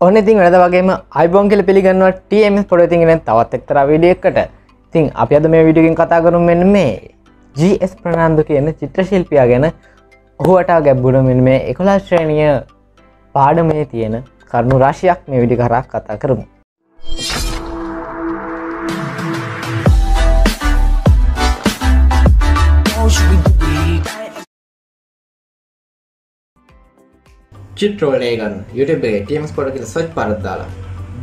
ඔන්න ඉතින් වැඩ වගේම අයිබෝන් කියල පිළිගන්නවා ටම පොඩතිගෙන තවත් එක්තර විඩියක්කට තින් අප අද මේ විඩියකින් කතා කරු මෙන්න මේ ජස් ප්‍රනාන්දු කියන චිත්‍රශිල්පියා ගැන. ඔහුවටා ගැබ්බුඩ මෙන් මේ එකොලාශ්‍රේණය පාඩමේ තියෙන කරුණු රාශයක් මේ විඩි කරක් කතා කරමු. චිත්‍රෝලේ ගන්න YouTube ටමස් පොඩ කියල සොච් පරත්දාලා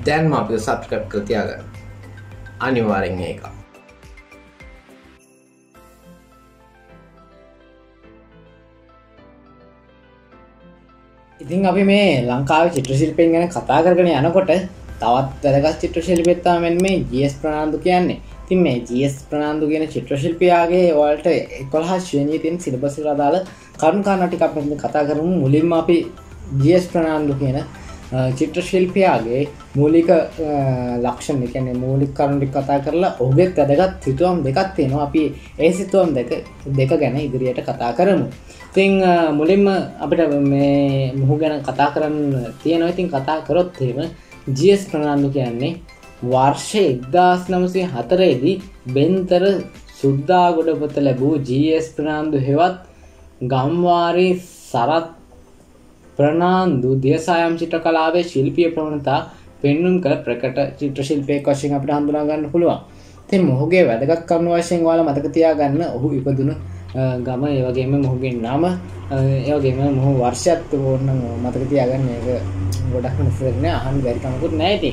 දැන්ම අපි සබ්ස්ක්‍රප් කරතියාගන්න අනිවාරෙන් ඒක. ඉතින් අපි මේ ලංකාව චිත්‍රශිල්පෙන් ගැන කතා කරගෙන යනකොට තවත් වැදගත් චිත්‍ර ශිල්පෙත්තා මෙන් මේ ජස් ප්‍රනාාන්දු කියන්නේ. තින් මේ ජස් ප්‍රනාාන්දු කියන චිත්‍රශිල්පයාගේ වලට එකොල්හා ශ්‍රණී තින් සිලපසි රදාල කරුණකානටික අප කතා කරමු. මුලින්ම අපි ජස් ප්‍රනාාන්දු කියන චිත්‍ර ශිල්පයාගේ මූලික ලක්ෂණ එකන මූලික් කරුණටි කතා කරලා ඔහුගෙත් වැදගත් සිතුවම් දෙකත් තියෙනවා. අපි ඒ සිතුවම් දෙක දෙක ගැන ඉදිරියට කතා කරමු. තිං මුලින්ම අපිට මේ මුහු ගැන කතා කරන්න තියෙනවා. ඉතින් කතා කරොත්තේම ජස් ප්‍රනාාන්දු කියන්නේ වර්ෂය එක්දස් නමසේ හතරේදී බෙන්තර සුද්දා ගොඩපොත ලැබූ ජස් ප්‍රනාාන්දු හෙවත් ගම්වාරී සරත් ප්‍රනාන්දු දියසායම් චිත්‍ර කලාවේ ශිල්පිය ප්‍රවණතා පෙන්නුම් කළ ප්‍රකට චිත්‍ර ශිල්පය වශයෙන් අපට හඳුනාගන්න පුළුවන්. තින් මොහුගේ වැදගත් කරුණු වශයෙන් වාල මතකතියා ගන්න ඔහු ඉපදුන ගම ඒවගේම මොහුගෙන් නම ඒවගේම මොහු වර්ෂත් ඕන්න මතකතියාගන්න ඒක ගොඩක් නිසරන අහන් වැරිකමකුත් නෑති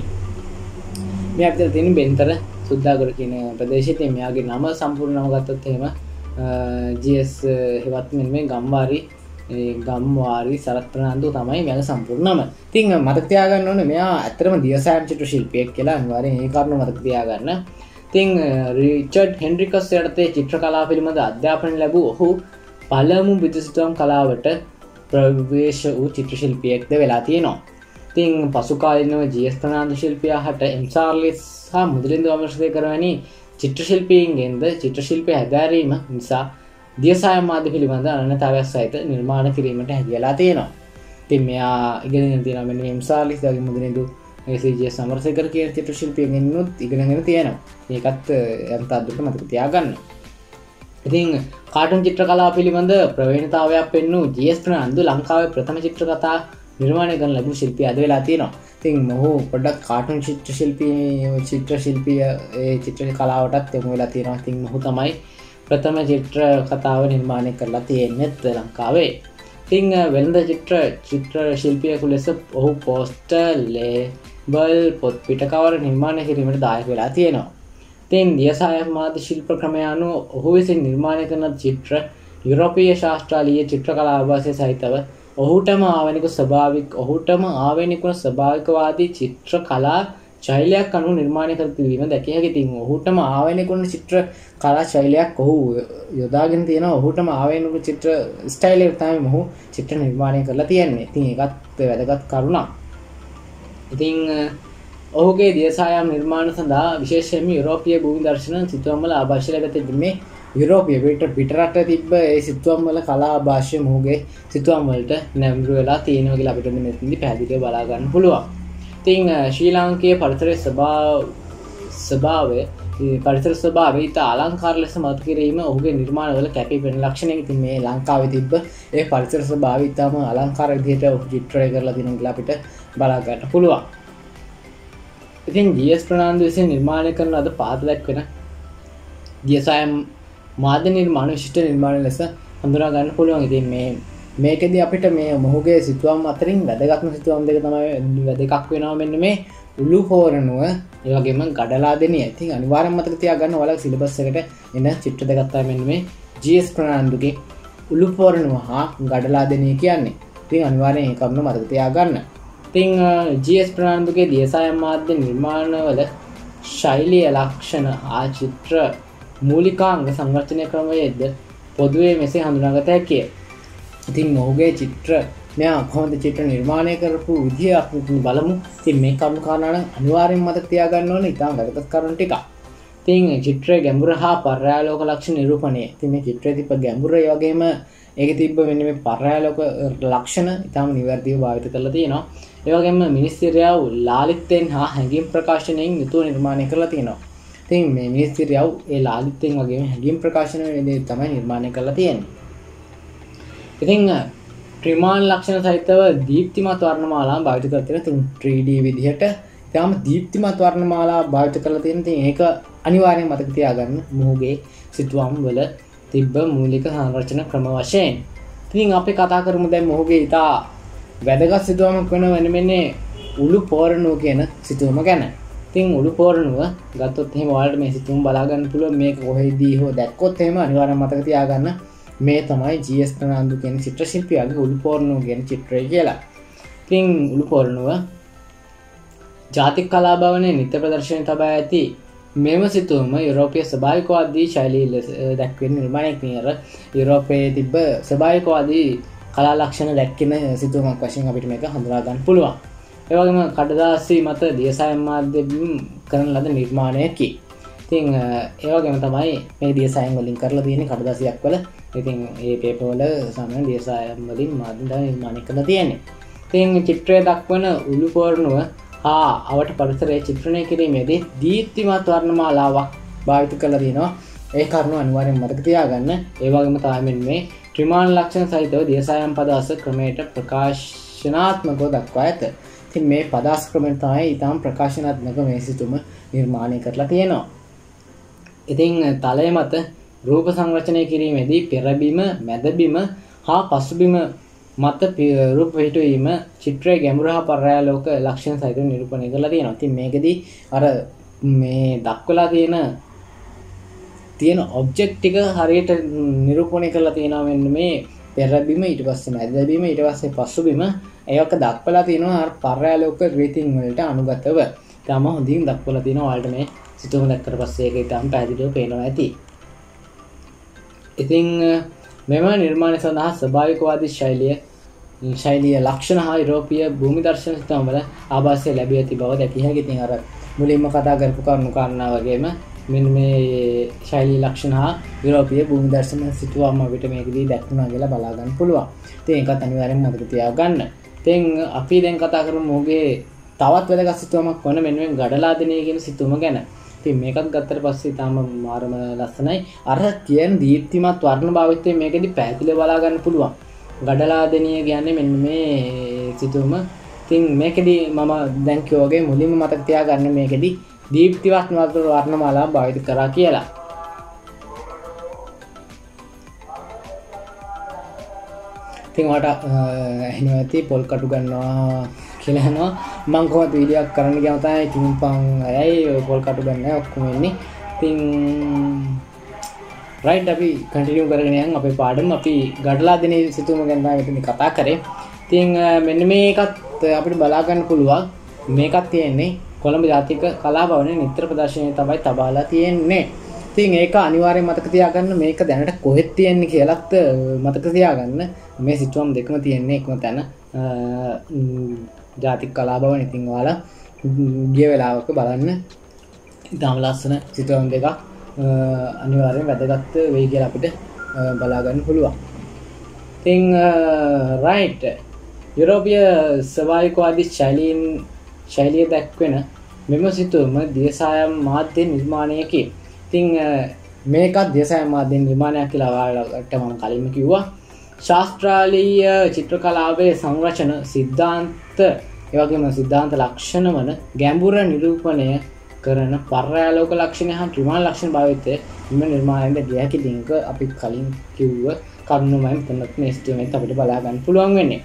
මේ අපතර තින බෙන්තර සුද්දාගොඩ කියන ප්‍රදේශතය මෙයාගේ නම සම්පූර්ණම ගත්තොත් එහෙම ජස් හෙවත් මෙ ගම්වාරී ගම්වාරි සරත්ප්‍රනාන්දු තමයි මෙක සම්පූර්ණම. තිං මතකතියාගන්න ඕන මෙයා ඇතරම දියසෑම් චිට්‍ර ශිල්පයක් කියලා අනිවාර ඒ කරුණු මතකතියාගන්න තිං රිචඩ් හෙන්ඩ්‍රිකස් යටතේ චිත්‍ර කලා පිළිබඳ අධ්‍යාපන ලැබූ ඔහු පලමු බිදුසිතුවම් කලාවට ප්‍රවේශ වූ චිත්‍රශිල්පියෙක්ද වෙලා තියෙනවා. තිං පසුකාලනව ජියස්පනාන්ද ශිල්පයා හට එම්සාර්ලිස් හා මුදලින්ද අමර්ශය කරවැනි චිත්‍රශිල්පීන්ගෙන්ද චිත්‍රශිල්පය හැදෑරීම නිසා දියසාය මාධ්‍ය පිළිබඳ අනතාවයක් සහිත නිර්මාණ කිරීමට හැදියලා තියෙනවා. තින් මෙයා ඉගෙන තින මෙ එම්සාලිස් දගේ මුදනිදු ඒසිජය සමරසකර කිය චිත්‍ර ශිල්පියගෙන්නුත් ඉගෙනගෙන තියෙනවා. ඒකත් ඇත අදුට මතක තියාගන්න. ඉතින් කාටුන් චිත්‍ර කලා පිළිබඳ ප්‍රවේණතාවයක් පෙන්නු ජස්ත්‍රන අන්දු ලංකාව ප්‍රථම චිත්‍ර කතා නිර්මාණය කන ලැබු ශිල්පිය අද වෙලා තියෙනවා. තින් මොහු පොඩක් කාටුන් චිත්‍ර ශිල්පී චිත්‍ර ශිල්පිය චිත්‍ර කලාවටත් එම වෙලා තියෙනවා. තින් මොහු තමයි ප්‍රථම චිත්‍ර කතාව නිර්මාණය කරලා තියෙන්නෙත් ලංකාවේ. තිං වෙළඳ චිත්‍ර චිත්‍ර ශිල්පියකු ලෙස ඔහු පෝස්ටර්ලේ බල් පොත් පිටකවර නිර්මාණය කිරීමට දායක වෙලා තියෙනවා. තින් දියසාය මාධ ශිල්ප ක්‍රමයනු ඔහු විසින් නිර්මාණය කරන චිත්‍ර යුරෝපිය ශාස්ට්‍රාලිය චිත්‍ර කලාභාසය සහිතව ඔහුටම ආවනිකු ස්භාවික් ඔහුටම ආවනිකුණ ස්භාවිකවාදී චිත්‍ර කලා ශෛලයක් අනු නිර්මාණය කරතිවීම දැකහැකි තින් ඔහුටම ආවයනකුන්න චිත්‍ර කලා ශෛලයක් ඔහු යොදාගෙන තියෙන ඔහුටම ආවයනුක චිත්‍ර ස්ටයිල තම මොහු චිත්‍ර නිර්මාණය කරලා තියෙන්නේ. තින් එකත් වැදගත් කරුණා ඉතිං ඔහුගේ දියසායම් නිර්මාණ සඳහා විශේෂම යුරෝපිය භූමි දර්ශන සිතුවම්මල ආභාශලගත තිබේ යුරෝපිය පිට පිටරට තිබ්බ ඒ සිතුවම්වල කලා භාෂය මහුගේ සිතුවම්වලට නැම්රු වෙලා තියෙනවගේ අපිට මෙතිදි පැදිලිය බලාගන්න පුළුවන්. තිං ශ්‍රී ලාංකයේ පරිතරය ස්භාව ස්භාවය පරිසර ස්භාව ඉතා අලංකාර ලෙස මත කිරීම ඔහුගේ නිර්මාණවල කැපි පෙන ලක්ෂණය ති මේ ලංකාව තිබ්බ ඒ පරිසර ස්භාවිතාම අලංකාර දියට ඔහු චිත්‍රය කරලා තිනගලාපිට බලාගන්න පුළුවන්. ඉතින් ජියස් ප්‍රනාන්දු විසින් නිර්මාණය කරන අද පාතලැක් වෙන දියසායම් මාධ්‍ය නිර්මාණ විශිෂ්ට නිර්මාණ ලෙස හඳුනා ගන්න පුළුවන්. ඉතින් මේ මේකෙද අපිට මේ මොහුගේ සිතුවම් අතරින් වැදගත්ම සිතුවම් දෙක තමයි වැදකක් වෙනවා මෙන්න මේ උල්ලු හෝරනුව ඒවගේම ගඩලා දෙන ඇති අනිවාරම් මතක තියාගන්න වලක් සිලිබස්සකට එන්න චිත්‍ර දෙගත්තා මෙන්න මේ ජස් ප්‍රනාන්දුගේ උල්ලු පෝරනුව හා ගඩලා දෙනය කියන්නේ. ති අනිවාරය කරුණු මතක තියාගන්න. තිං ජස් ප්‍රනාන්දුගේ දියසායම් මාධ්‍ය නිර්මාණවල ශෛලිය ලක්ෂණ ආ චිත්‍ර මූලිකාංග සංවර්චනය ක්‍රමයේද පොදුවේ මෙසේ හඳුනාගත හැකිය. ඉතින් මොහුගේ චිත්‍ර මෙයා කොහොඳ චිත්‍ර නිර්මාණය කරපු විදිහ අපි බලමු. තින් මේ කරුණු කාරණාන අනිවාර්යෙන් මතක තියාගන්න ඕන. ඉතාම වැදගත් කරුණු ටික තින් චිත්‍රය ගැඹුර හා පර්යාලෝක ලක්ෂණ නිරූපණය. තින් මේ චිත්‍රය තිබ්බ ගැඹුර වගේම ඒක තිබ්බ මෙන්න මේ පර්යාලෝක ලක්ෂණ ඉතාම නිවැරදිව භාවිත කරලා තියෙනවා. ඒවගේම මිනිස්සිරියාව ලාලිත්තෙන් හා හැඟිම් ප්‍රකාශනයෙන් යුතුව නිර්මාණය කරලා තියෙනවා. තින් මේ මිනිස්සිරියාව ඒ ලාලිත්තෙන් වගේ හැඟිම් ප්‍රකාශන දේ තමයි නිර්මාණය කරලා තියෙන්නේ. ඉතිං ත්‍රිමාන් ලක්ෂණ සහිතව දීප්තිමත් වර්ණමාලා භාවිත කරතින තුන් 3D විදිහට. යාම දීප්තිමත් වර්ණමාලා භාවිත කරලා තියෙන තින් ඒක අනිවාර්යෙන් මතක තියාගන්න. මොහුගේ සිතුවම් වල තිබ්බ මූලික සංරචන ක්‍රම වශයෙන්. තින් අපි කතා කරමු දැන් මොහුගේ ඉතා වැදගත් සිතුවමක් වන වනමෙන්නේ උළු පෝරණුව කියන සිතුවම ගැන. තින් උළු පෝරණුව ගත්තොත් එහෙම ඔයාලට මේ සිතුම් බලාගන්න පුළුව මේක කොහෙදී හෝ දැක්කොත් එහෙම අනිවාර්යෙන් මතක තියාගන්න. මේ තමයි ජස් ප්‍රනාන්දු කියන චිත්‍ර ශිල්පියගේ උළු පෝරණුව ගැන චිත්‍රය කියලා. තින් උළු පෝරණුව ජාතික කලාභවනය නිත්‍ය ප්‍රදර්ශනය තබා ඇති මෙම සිතුවම යුරෝපිය ස්භාවිකවාදී ශෛලී ලෙස දැක්වෙන් නිර්මාණයක්නීර යුරෝපයේ තිබ්බ ස්භාවිකවාදී කලා ලක්ෂණ දැක්කෙන සිතුවමක් වශයෙන් අපිට මේක හඳුරාගන්න පුළුවන්. ඒවගේම කඩදාසී මත දියසායම් මාධ්‍ය කරන ලද නිර්මාණයකි. ඉතිං ඒවගේම තමයි මේ දියසායන් වලින් කරලා තියෙන කඩදාසියක් වල. ඉතින් ඒ පේපවල සමන දියසායම් වලින් මාධ්‍යා නිර්මාණය කළ තියෙන්නේ. තින් චිත්‍රය දක්වන උළුපෝර්ණුව හා අවට පරිසරය චිත්‍රණය කිරීමේදී දීත්තිමත් වර්ණමාලාවක් භාවිත කළ තිනවා ඒ කරුණු අනිවාරෙන් මතක තියාගන්න. ඒවගේම තාමෙන් මේ ත්‍රිමාණ ලක්ෂණ සහිතව දියසායම් පදස ක්‍රමයට ප්‍රකාශනාත්මකෝ දක්වා ඇත. තින් මේ පදස් ක්‍රමතායි ඉතාම් ප්‍රකාශනාත්මක මේ සිතුම නිර්මාණය කරලා තියෙනවා. ඉතිං තලය මත රූප සංරචනය කිරීමේදී පෙරබිම මැදබිම හා පසුබිම මත රූප පිටුවීම චිත්‍රය ගැමුරහා පර්යාලෝක ලක්ෂණ සහිත නිරූපණය කරලා තියෙනවා. තින් මේකදී අර මේ දක්වලා තියෙන තියෙන ඔබ්ජෙක්් ටික හරියට නිරූපණය කරලා තියෙනවා මෙන්න මේ පෙරබිම ඊට පස්සේ මැදබීම ඊට පස්සේ පසුබිම. ඒක දක්වලා තියෙනවා පර්යාලෝක රීතින් වලට අනුගතව. තම හොඳින් දක්වලා තියෙනවා ඔයාලට මේ සිතුවම දැක්කට පස්සේ ඒක ඉතාම පැහැදිලිව පේනවා ඇති. ඉතින් මෙම නිර්මාණය සඳහා ස්භාවිකවාදී ශෛලිය ශෛලිය ලක්ෂණ හා යුරෝපිය භූමි දර්ශන සිතමල ආභාසය ලැබිය ඇති බව දැකිය හැකිතින් අර මුලින්ම කතා කරපු කරුණු කාරණා වගේම මෙ මේ ශෛලී ලක්ෂණ හා යුරෝපිය භූමි දර්ශන සිතුවම විට මේකදී දැක්ුණා කියලා බලාගන්න පුළුවන්. තියකත් අනිවාරෙන් මතක තියා ගන්න තෙන් අපි දැන් කතා කරු මෝගේ තවත් වැදගත් සිතුවමක් වන මෙනුවෙන් ගඩලාදනයගෙන සිතුම ගැන. ති මේකත් ගත්තර පස්සේ තාම මාරම ලස්සනයි. අර කියන දීප්තිමත් වර්ණ භාවිතය මේකෙදි පැතිල බලාගන්න පුළුවන්. ගඩලාදනය ගැන්නේ මෙන්න මේ සිතුවම. තින් මේකෙදී මම දැංකයෝගේ මුලින්ම මතකතියා ගන්න මේකෙදි දීප්තිවත් වතුර වර්ණමාලා භාවිත කරා කියලා. තින්වට ඇහිනවඇති පොල් කටු ගන්නවා. කියලනවා මංකොමත් වීඩියක් කරන්න ගමතයි තින් පං ඇයි පොල් කටු ගන්න ඔක්කුමෙන්නේ තින් රයිට් අපි කටිනියු කරගෙනයන් අප පාඩම්. අපි ගඩලා දෙන සිතුම ගැන්න වෙතනි කතා කරේ. තිං මෙන්න මේකත් අපිට බලාගන්න පුළුවන්. මේකත් තියෙන්නේ කොළඹ ජාතික කලා බවන නිත්‍ර ප්‍රදර්ශනය තමයි තබාලා තියෙන්නේ. තින් ඒක අනිවාරය මතක තියාගන්න මේක දැනට කොහෙත් තියෙන්නේ කියලත් මතක තියාගන්න. මේ සිතුවම් දෙකම තියෙන්නේ එක්ම තැන. ජාතික කලා බව ඉතින් වාලා ගිය වෙලාවක බලන්න. ඉතාම ලස්සන සිතුවම් දෙකක් අනිවාරයෙන් වැදගත්ත වෙයි කියල අපිට බලාගන්න පුළුවන්. තිං රයිට් යුරෝපිය සවායිකවාදි ශෛලීන් ශෛලිය දැක්වෙන මෙම සිතුවම දියසායම් මාධ්‍ය නිර්මාණයකි. තිං මේකත් දෙසෑ මාධ්‍යෙන් නිර්මාණයක් කියලා වාලට මම කලින්ම කිව්වා. ශාස්ත්‍රාලීය චිත්‍ර කලාවේ සංරචන සිද්ධාන්ත ඒවගේම සිද්ධාන්ත ලක්ෂණ වන ගැඹුර නිරූපණය කරන පර්යාලෝක ලක්ෂණ හා ත්‍රමාණ ලක්ෂණ භාවිතය එම නිර්මාණයට ගියහැකි ලිංක අපි කලින් කිව්ව කරුණුමයි තනත් මේස්ටමත් අපිට බලාගන්න පුළුවන් වෙන්නේ.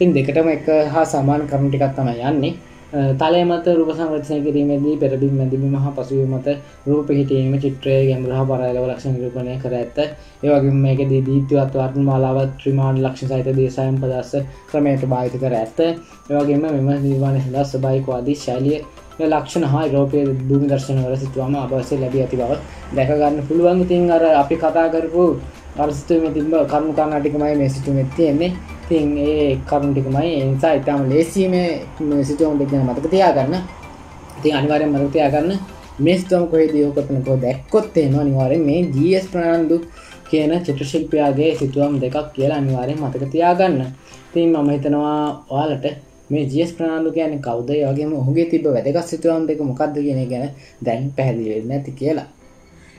ඉන් දෙකටම එක හා සමාන කරුණු ටිකත් තම යන්නේ. තලය මත රූප සංරචනය කිරීමේදී පෙරබිම් මැදිබීම හා පසුව මත රූප හිටීම චිත්‍රය ගැඹුරහ පරාලව ලක්ෂණ නිරූපණය කර ඇත්ත ඒවගේ මේකදී දීත්‍යවත් වර්ණ මාලාවත් ත්‍රිමාණ ලක්ෂ සහිත දේශයම් පදස්ස ක්‍රමයට භාවිත කර ඇත්ත ඒවගේම මෙම නිර්මාණ සඳහා ස්භයිකවාදී ශෛලිය ලක්ෂණ හා රෝපය භූමි දර්ශනවල සිතුවම අබවසය ලැබී ඇති බව දැකගන්න පුළුවන්. තින් අර අපි කතා කරපු අරසිතුම තිබ කරුණු කානාටිකමයි මේ සිතුම තියෙන්නේ. තින් ඒ කරුණු ටිකමයි එනිසා ඉතාම ලේසිීම සිතුවම් දෙගෙන මතක තියාගන්න. ති අනිවාරය මතක තියාගන්න මේ ස්තම කොහ දියෝකතනකෝ දැක්කොත් එනවා අනිවාරෙන් මේ ජස් ප්‍රනාන්දු කියන චිත්‍රශිල්පයාගේ සිතුවම් දෙකක් කියලා අනිවාරයෙන් මතක තියාගන්න. තින් මම හිතනවා ඔයාලට මේ ජියස් ප්‍රනාාදු කියන කවද? වගේම ඔහුගේ තිබ වැදගත් සිතුවන් දෙක මොකක්ද කියන ගැන දැන් පැහැදිලි නැති කියලා.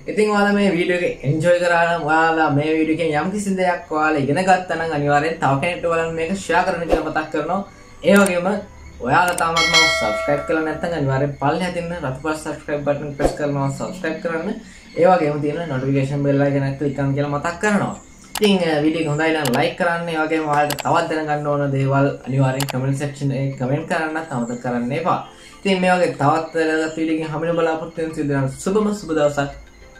ඉතින් වාල මේ වීඩියෝ එන්ජෝයි කරන්න වාලා මේ වීඩියෝකෙන් යම් කිසි දෙයක් වාලා ඉගෙන ගත්තනම් අනිවාර්යෙන් තව කෙනෙක්ට බලන්න මේක ෂෙයා කරන්න කියලා මතක් කරනවා. ඒ වගේම ඔයාලා තාමත් මම සබස්ක්‍රයිබ් කරලා නැත්නම් අනිවාර්යෙන් පල්ලෙහා තියෙන රතු පාට සබස්ක්‍රයිබ් බටන් ප්‍රෙස් කරනවා සබස්ක්‍රයිබ් කරන්න. ඒ වගේම තියෙන නොටිෆිකේෂන් බෙල් එක ගැන ක්ලික් කරන්න කියලා මතක් කරනවා. ඉතින් වීඩියෝ හොඳයි නම් ලයික් කරන්න. ඒ වගේම ඔයාලට තවත් දැනගන්න ඕන දේවල් අනිවාර්යෙන් කමෙන්ට් සෙක්ෂන් එකේ කමෙන්ට් කරන්නත් අමතක කරන්න එපා. ඉතින් මේ වගේ තවත් වැදගත් වීඩියෝකින් හමුවෙන බලාපොරොත්තු වෙන සිදුවන සුබම සුබ දවසක්.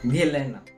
ගිහිල්ලා එන්න